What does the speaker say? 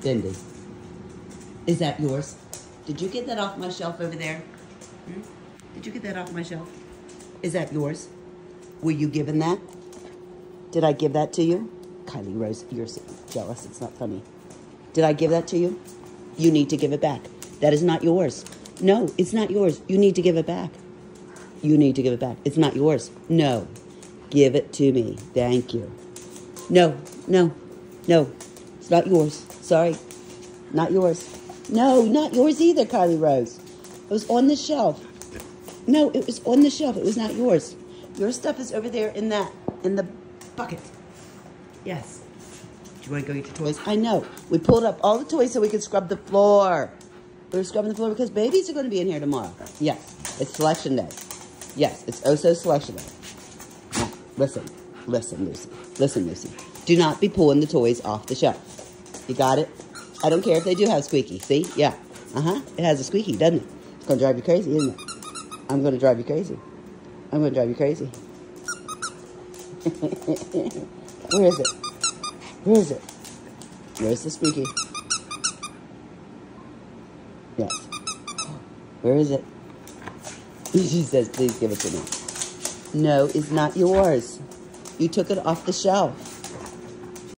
Bindi. Is that yours? Did you get that off my shelf over there? Hmm? Did you get that off my shelf? Is that yours? Were you given that? Did I give that to you? Kylie Rose, you're jealous. It's not funny. Did I give that to you? You need to give it back. That is not yours. No, it's not yours. You need to give it back. You need to give it back. It's not yours. No. Give it to me. Thank you. No, no, no. It's not yours. Sorry. Not yours. No, not yours either, Kylie Rose. It was on the shelf. No, it was on the shelf. It was not yours. Your stuff is over there in that, in the bucket. Yes. Do you want to go get your toys? I know. We pulled up all the toys so we could scrub the floor. We were scrubbing the floor because babies are going to be in here tomorrow. Yes, it's selection day. Yes, it's oh OSO selection day. Now, listen, listen, Lucy. Listen, Lucy. Do not be pulling the toys off the shelf. You got it? I don't care if they do have squeaky. See? Yeah. Uh-huh. It has a squeaky, doesn't it? It's going to drive you crazy, isn't it? I'm going to drive you crazy. I'm going to drive you crazy. Where is it? Where is it? Where's the squeaky? Yes. Where is it? She says, please give it to me. No, it's not yours. You took it off the shelf.